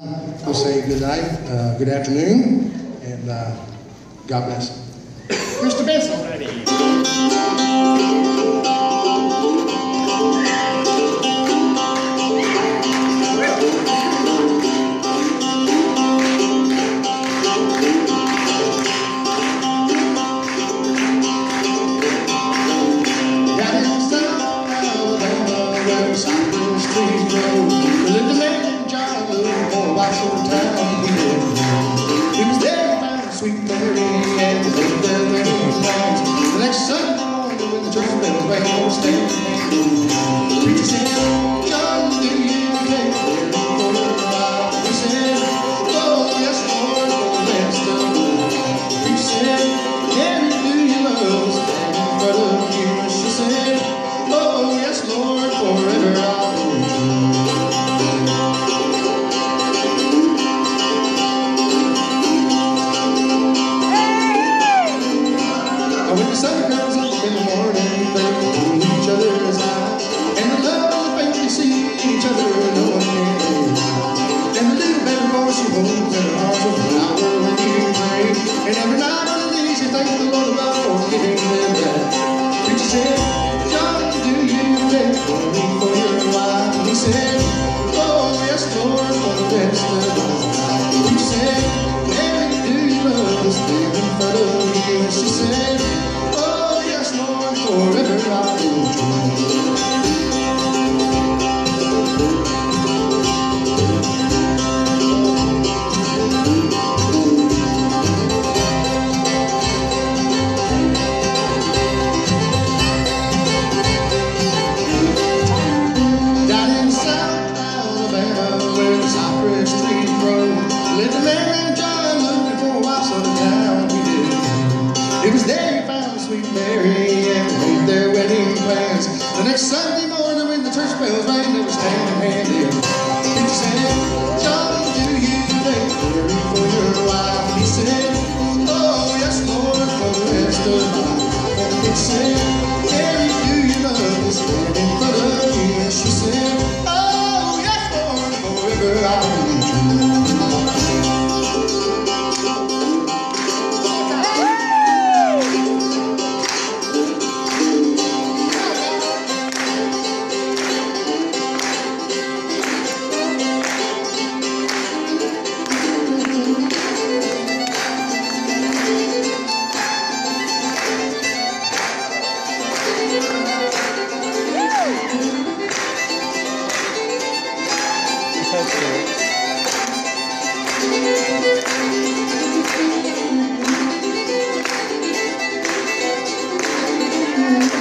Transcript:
We'll say good night, uh, good afternoon, and uh, God bless. Mr. Benson. We were It was there, sweet What were you say. It was there he found sweet Mary and made their wedding plans. The next Sunday morning when the church bells rang, they were standing hand in hand. Thank you.